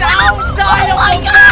outside Oh of the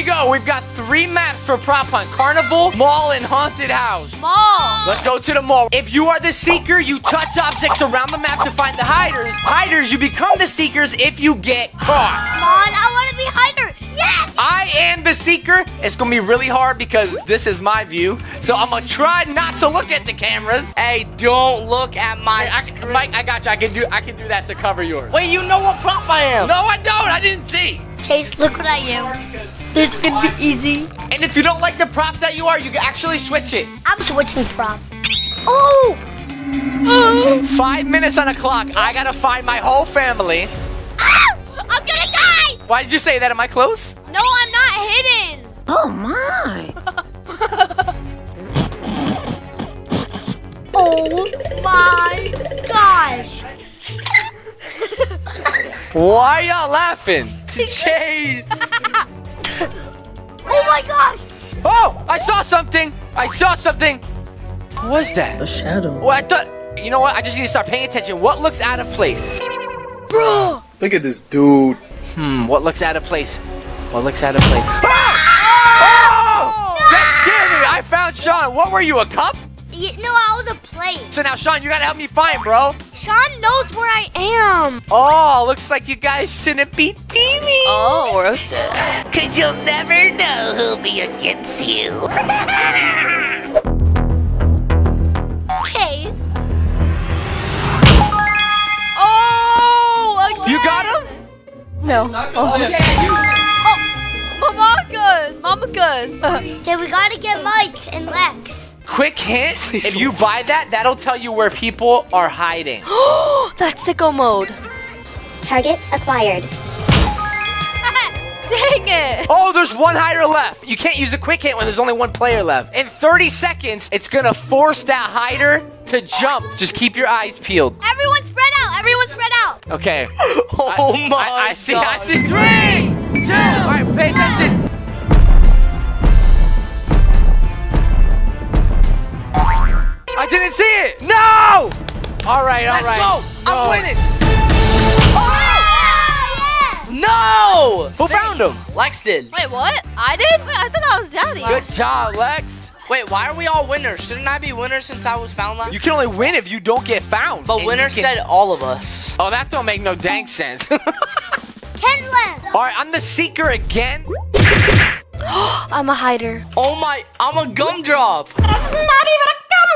we go. We've got three maps for prop hunt: Carnival, Mall, and Haunted House. Mall. Let's go to the mall. If you are the seeker, you touch objects around the map to find the hiders. Hiders, you become the seekers if you get caught. Come on, I want to be hider. Yes! I am the seeker. It's gonna be really hard because this is my view. So I'm gonna try not to look at the cameras. Hey, don't look at my I. Mike, I got you. I can do. I can do that to cover yours. Wait, you know what prop I am? No, I don't. I didn't see. Chase, look what I am. This is gonna be easy. And if you don't like the prop that you are, you can actually switch it. I'm switching prop. Oh! Five minutes on the clock. I gotta find my whole family. Ah! I'm gonna die! Why did you say that? Am I close? No, I'm not hidden. Oh my. Oh my gosh! Why y'all laughing? Chase. Oh my gosh! Oh, I saw something. I saw something. What was that? A shadow. Well, I thought. You know what? I just need to start paying attention. What looks out of place? Bro! Look at this dude. Hmm. What looks out of place? What looks out of place? Ah! Oh! That scared me. I found Shawn. What were you? A cup? Yeah, no, I was a plate. So now, Shawn, you gotta help me find, bro. Shawn knows where I am. Oh, looks like you guys shouldn't be teaming. Oh, roasted. Cause you'll never know who'll be against you. Chase. Oh, again. You got him? No. Oh. Okay. Oh, mamakas, mamakas. Okay, we gotta get Mike and Lex. Quick hint, if you buy that, that'll tell you where people are hiding. Oh, That's sicko mode. Target acquired. Dang it. Oh, there's one hider left. You can't use a quick hit when there's only one player left. In 30 seconds, it's gonna force that hider to jump. Just keep your eyes peeled. Everyone spread out. Everyone spread out. Okay. Oh I, my I, I see, I see. Three, two, all right, pay attention. Didn't see it. No! All right, all Let's right. go. I'm No. winning. Ah, No. Who found him? Lex did. Wait, what? I did? Wait, I thought that was Daddy. Good job, Lex. Wait, why are we all winners? Shouldn't I be winner since I was found last? You can only win if you don't get found. But And winner can- said all of us. Oh, that don't make no dang sense. All Ken left. right, I'm the seeker again. I'm a hider. Oh my, I'm a gumdrop.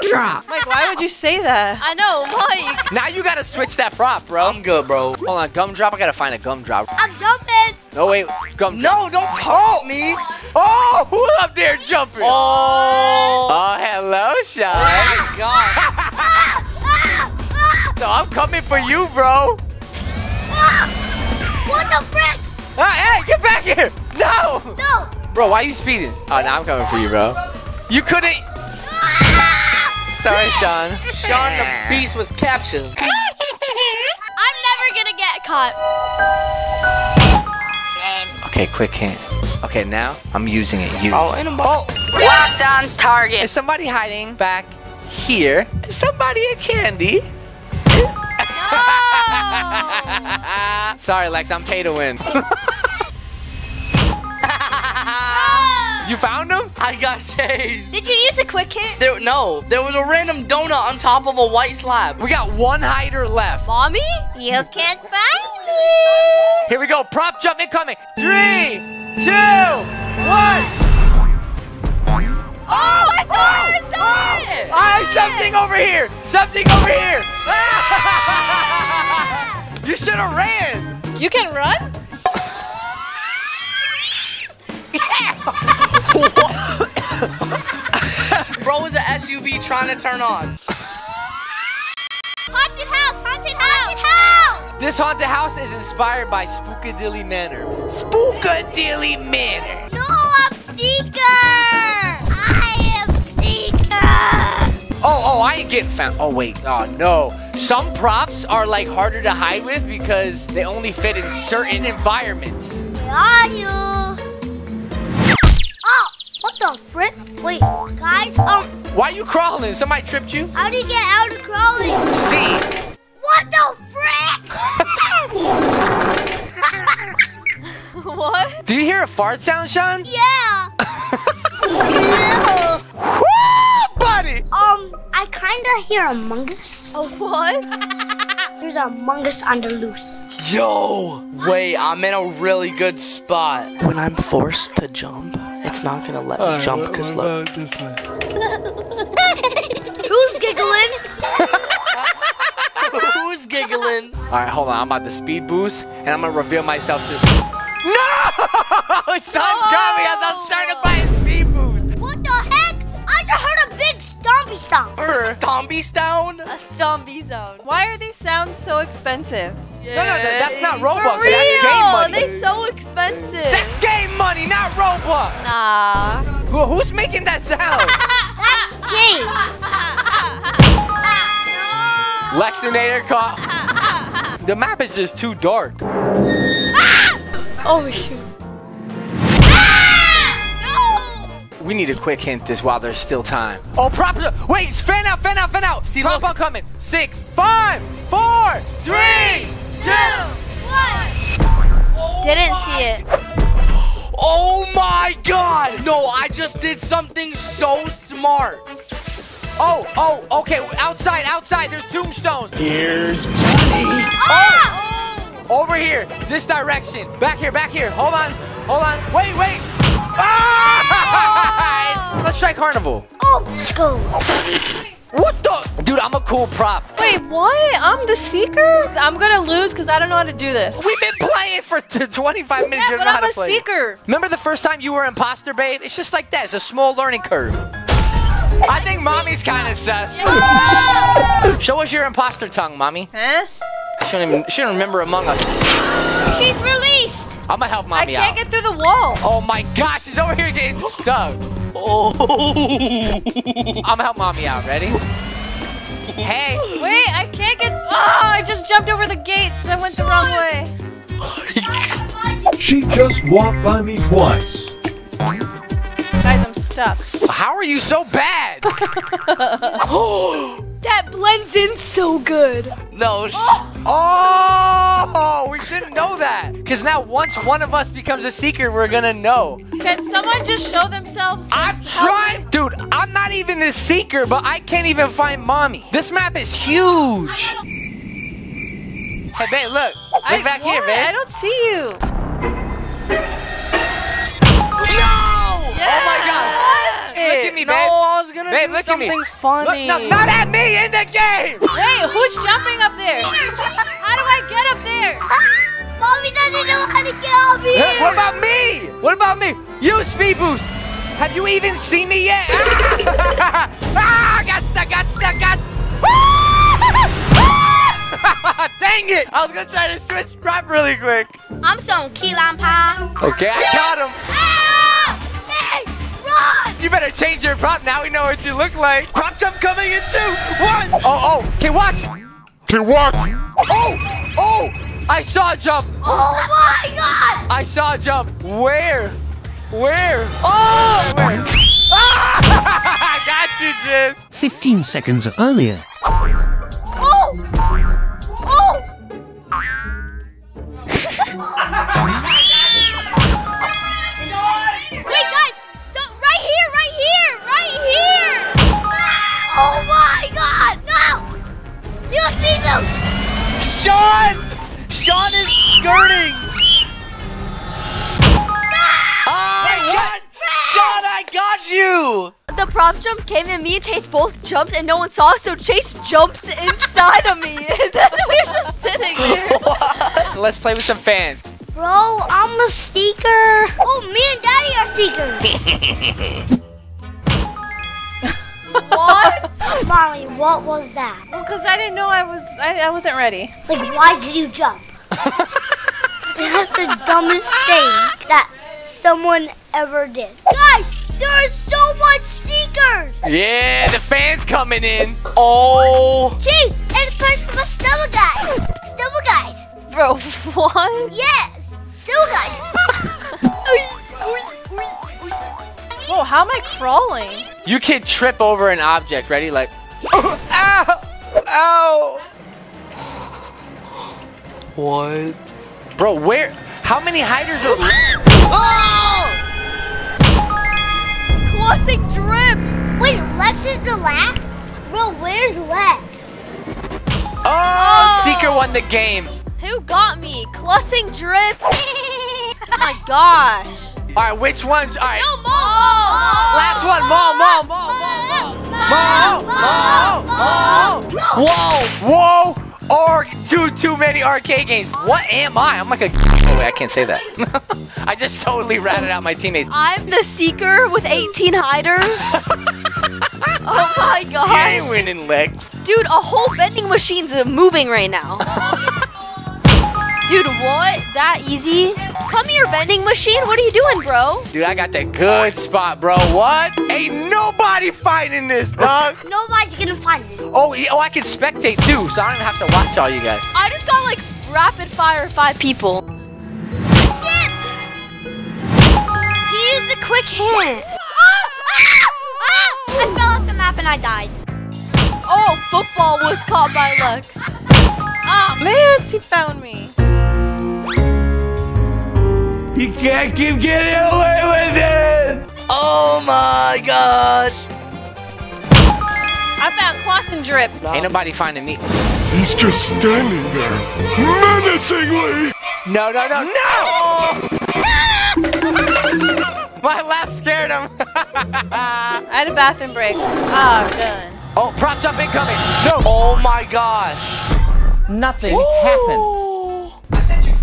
Mike, why would you say that? I know, Mike. Now you gotta switch that prop, bro. I'm good, bro. Hold on, gumdrop. I gotta find a gumdrop. I'm jumping. No, wait, gum. No, don't taunt me. Oh, who up there jumping? Oh. Oh, hello, Shawn. my God. So I'm coming for you, bro. What the frick? Ah, hey, get back here. No. No. Bro, why are you speeding? Oh, now I'm coming for you, bro. You couldn't. Sorry, Shawn. Shawn the Beast was captured. I'm never gonna get caught. Okay, quick hint. Okay, now I'm using it. You. Oh, ain't nobody. Oh. Locked on target. Is somebody hiding back here? Is somebody a candy? Sorry, Lex. I'm pay to win. you found him? I got chased. Did you use a quick hit? There, no, there was a random donut on top of a white slab. We got one hider left. Mommy? You can't find me. Here we go. Prop jump incoming. Three, two, one. Oh, I saw it! I saw it! Ah, something over here. Something over here. you should have ran. You can run? Bro was an SUV trying to turn on. Haunted house! Haunted house! Haunted house! This haunted house is inspired by Spookadilly Manor. Spookadilly Manor. No, I'm Seeker! I am Seeker! Oh, oh, I ain't getting found. Oh, wait. Oh, no. Some props are like harder to hide with because they only fit in certain environments. Where are you? What the frick? Wait, guys, um, Why you crawling? Somebody tripped you? how do you get out of crawling? See? What the frick? what? Do you hear a fart sound, Shawn? yeah. Woo, buddy! Um, I kinda hear Among Us. A what? There's a Among Us on the loose. Yo! Wait, I'm in a really good spot. When I'm forced to jump, it's not gonna let me jump because look. Who's giggling? Who's giggling? All right, hold on. I'm about to speed boost, and I'm gonna reveal myself to. No! Shawn got me as I'm starting to buy a speed boost. What the heck? I just heard a big stompy stomp. Zombies down? A zombie zone. Why are these sounds so expensive? No, no, that- that's not Robux. For That's game real? money. They so expensive. That's game money, not Robux. nah. Who, who's making that sound? That's cheese. Lexinator caught. The map is just too dark. Ah! Oh shoot. We need a quick hint this while there's still time. Oh, prop. Wait, it's fan out, fan out, fan out. See, prop out coming. Six, five, four, three, two. Didn't see it. Oh my god! No, I just did something so smart. Oh, oh, okay. Outside, outside. There's tombstones. Here's Johnny. Oh! Over here. This direction. Back here, back here. Hold on. Hold on. Wait, wait. Ah! Let's try carnival. Oh, let's go. What the? Dude, I'm a cool prop. Wait, what? I'm the seeker? I'm gonna lose because I don't know how to do this. We've been playing for 25 minutes. Yeah, but I'm a seeker. Remember the first time you were imposter, babe? It's just like that. It's a small learning curve. I think mommy's kind of sus. Show us your imposter tongue, mommy. Huh? She don't, even, she don't remember Among Us. She's released. I'm gonna help mommy out. I can't out. get through the wall. Oh my gosh, she's over here getting stuck. Oh. I'm gonna help mommy out. Ready? Hey. Wait, I can't get. Oh, I just jumped over the gate. I went the wrong way. She just walked by me twice. Guys, I'm stuck. How are you so bad? That blends in so good. No, oh. sh- Oh, we shouldn't know that. Because now once one of us becomes a seeker, we're gonna know. Can someone just show themselves? I'm trying, dude. I'm not even the seeker, but I can't even find mommy. This map is huge. Hey, babe, look. Look I, back here, what? babe. I don't see you. No! Oh my god. I was gonna do look at me. something Look, funny. no, not at me in the game. Wait, who's jumping up there? How do I get up there? Mommy doesn't know how to get up Hey, here. what about me? What about me? You speed boost. Have you even seen me yet? Ah! ah got stuck, got stuck, got. Dang it! I was gonna try to switch prop really quick. I'm some key lime pie. Okay, I got him. Hey, run! You better change your prop. Now we know what you look like. Prop jump coming in two, one. Oh, oh, okay, what? Okay, what? Oh, oh! I saw a jump. Oh my god! I saw a jump. Where? Where? Oh! Where? Ah! I got you, Jizz. 15 seconds earlier. Skirting! Ah, I got, I got you! The prop jump came and me and Chase both jumped and no one saw so Chase jumps inside of me. And then we were just sitting there. Let's play with some fans. Bro, I'm a seeker. Oh, me and Daddy are seekers. what? Molly, what was that? Well, because I didn't know I was, I, I wasn't ready. Like, why did you jump? That's the dumbest thing that someone ever did. Guys, there is so much seeking speakers. Yeah, the fans coming in. Oh, Chase, it's perfect for Stumble Guys. Stumble Guys. Bro, what? Yes, Stumble Guys. Whoa, how am I crawling? You can trip over an object. Ready? Like, ow, ow. what? Bro, where? How many hiders are left? Oh! Classic drip. Wait, Lex is the last? Bro, where's Lex? Oh, oh! Seeker won the game. Who got me? Clussing drip. oh my gosh. All right, which ones? All right. No, Mom. Last one, Mom, Mom, Mom, Mom, Mom, Mom. Whoa, whoa. Or too too many arcade games. What am I? I'm like a. Oh wait, I can't say that. I just totally ratted out my teammates. I'm the seeker with 18 hiders. oh my gosh. winning, Lex. Dude, a whole vending machine's moving right now. Dude, what? That easy? Come here, vending machine. What are you doing, bro? Dude, I got the good spot, bro. What? Ain't nobody fighting this, dog. Nobody's gonna find it. Oh, yeah, oh, I can spectate too, so I don't even have to watch all you guys. I just got like rapid fire five people. He used a quick hit. Ah! Ah! Ah! I fell off the map and I died. Oh, football was caught by Lex. Ah, man, he found me. You can't keep getting away with this! Oh my gosh. I found Kloss and Drip. Ain't nobody finding me. He's just standing there, menacingly! No, no, no, no! My laugh scared him. I had a bathroom break. Ah, I'm done. oh, prop jump incoming. No. Oh my gosh. Nothing happened.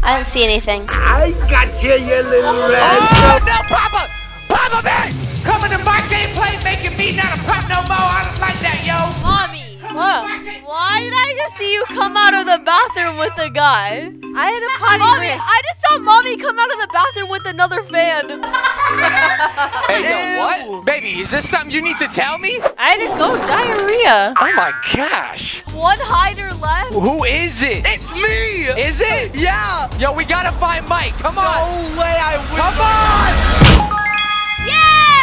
I didn't see anything. I got you, you little Oh, no, Papa! Papa, man! Coming to my gameplay, making me not a prop no more. I don't like that, yo. Mommy, What? why did I just see you come out of the bathroom with a guy? I had a potty Mommy, break. I just saw mommy come out of the bathroom with another fan. Hey, yo, what? Baby, is this something you need to tell me? I had to go diarrhea. Oh my gosh. One hider left. Who is it? It's me. Is it? Yeah. Yo, we gotta find Mike. Come on. No way I win. Come on.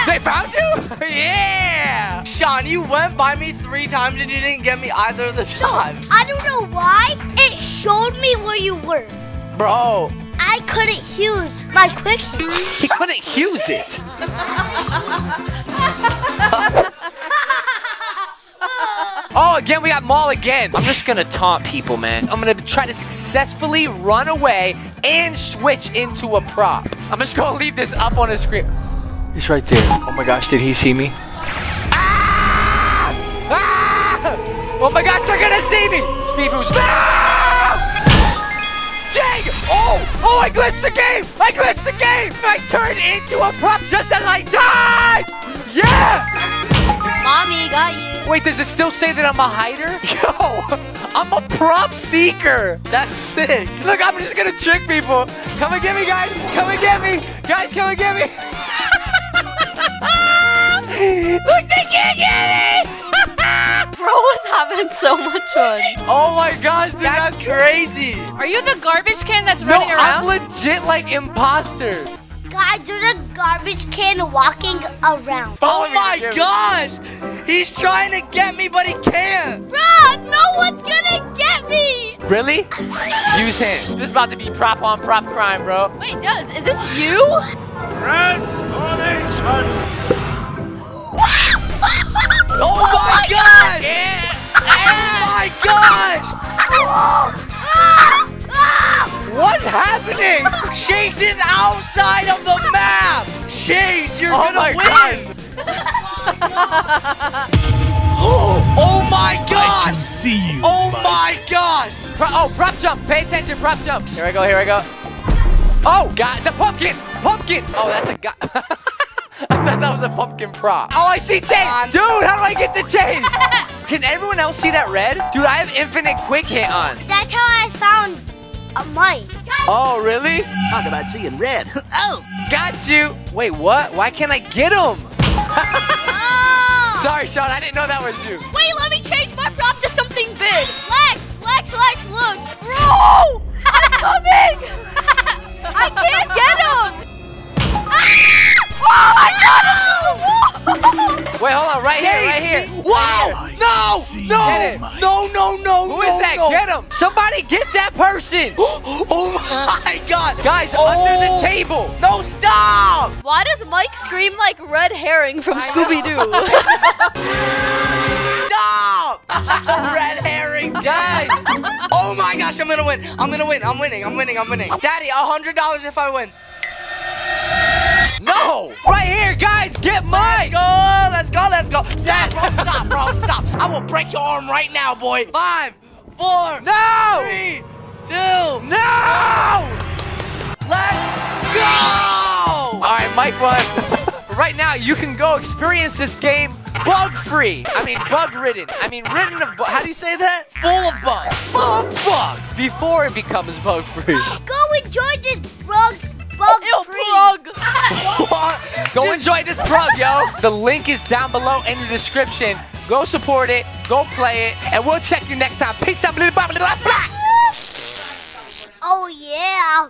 Yeah! They found you? yeah. Shawn, you went by me three times and you didn't get me either of the times. I don't know why. It showed me where you were. Bro, I couldn't use my quick hit. he couldn't use it. Oh, again, we got Mall again. I'm just gonna taunt people, man. I'm gonna try to successfully run away and switch into a prop. I'm just gonna leave this up on the screen. He's right there. Oh my gosh, did he see me? Ah! Ah! Oh my gosh, they're gonna see me! Speed boost. Ah! Dang! Oh! Oh, I glitched the game! I glitched the game! I turned into a prop just as I died! Yeah! Mommy got you. Wait, does it still say that I'm a hider? Yo, I'm a prop seeker. That's sick. Look, I'm just gonna trick people. Come and get me, guys. Come and get me. Guys, come and get me. Ah! Look, they can't get me. Bro was having so much fun. oh my gosh, dude, That's that's, crazy. Are you the garbage can that's no, running I'm legit like imposter. Guys, there's a garbage can walking around. Oh Follow Oh my gosh. He's trying to get me, but he can't. Bro, no one's gonna get me! Really? Use him. This is about to be prop on prop crime, bro. Wait, does is this you? Oh my oh gosh. Oh my gosh. What's happening? Chase is outside of the map. Chase, you're Oh gonna my win. oh my gosh. See you. Oh my gosh. Pro- oh, prop jump. Pay attention, prop jump. Here I go, here I go. Oh, got the pumpkin. Pumpkin. Oh, that's a guy. I thought that was a pumpkin prop. Oh, I see chain. Dude, how do I get the chain? Can everyone else see that red? Dude, I have infinite quick hit on. That's how I found a mic. Oh, really? Talk about seeing red. oh! Got you. Wait, what? Why can't I get him? Oh! Sorry, Shawn. I didn't know that was you. Wait, let me change my prop to something big. Lex, Lex, Lex, look. Bro! I'm coming! I can't get him! Oh, I got him! Wait, hold on. Right here, right here. Wow! No! No! No, no, no, Who is no, that? no. Get him. Somebody get that person. Oh my god! Guys, Oh. under the oh. table. No, stop! Why does Mike scream like red herring from Scooby Doo? Stop! Red herring, Guys. Oh my gosh, I'm gonna win. I'm gonna win. I'm winning. I'm winning. I'm winning. Daddy, a hundred dollars if I win. No. Right here, guys. Get mine. Go, let's go, let's go. Stop, bro, stop, bro, stop. I will break your arm right now, boy. Five, four, No. three, two, No. let's go! All right, Mike won. right now, you can go experience this game bug-free. I mean, bug-ridden. I mean, ridden of How do you say that? Full of bugs. Full of bugs before it becomes bug-free. Go enjoy this bug, bug Ew, free. prog. What? Go enjoy this prug, yo. The link is down below in the description. Go support it. Go play it. And we'll check you next time. Peace out. Blah, blah, blah, blah, blah. Oh yeah.